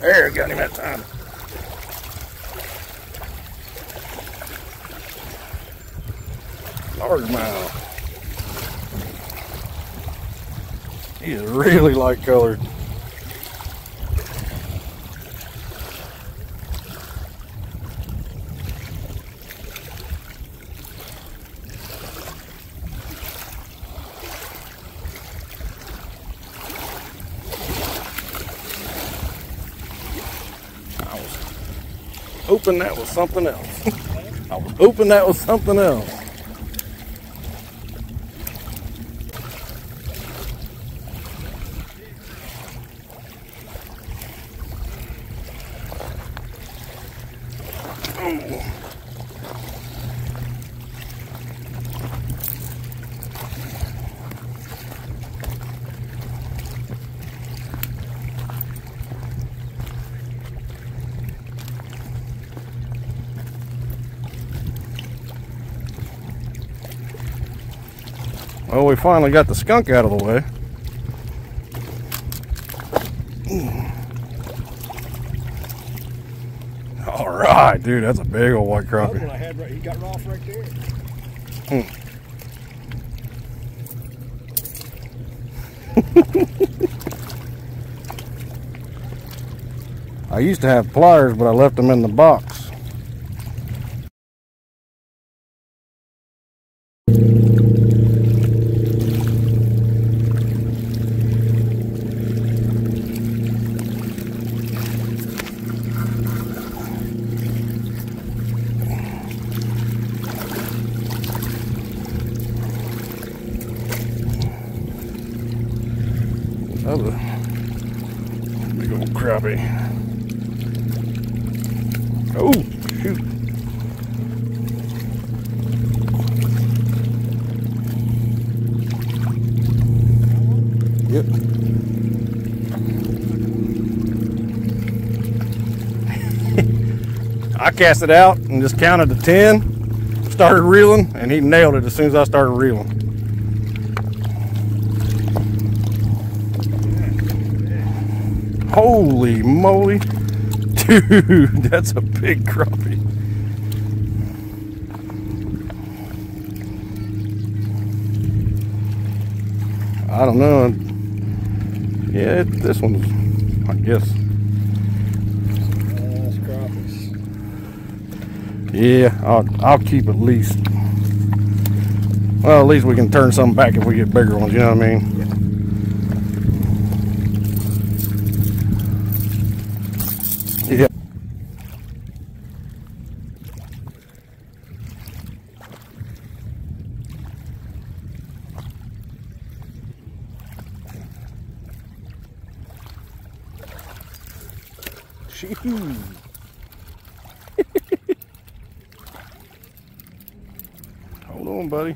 There, got him that time. Largemouth. He is really light colored. Hoping that was something else. I was hoping that was something else. Well, we finally got the skunk out of the way. All right, dude, that's a big old white crappie. one I had right, he got off right there. Hmm. I used to have pliers, but I left them in the box. Another big old crappie. Oh, shoot. Yep. I cast it out and just counted to 10, started reeling, and he nailed it as soon as I started reeling. Holy moly. Dude, that's a big crappie. I don't know. Yeah, it, this one's, I guess. Yeah, I'll, I'll keep at least. Well, at least we can turn some back if we get bigger ones, you know what I mean? Yeah. Hold on, buddy.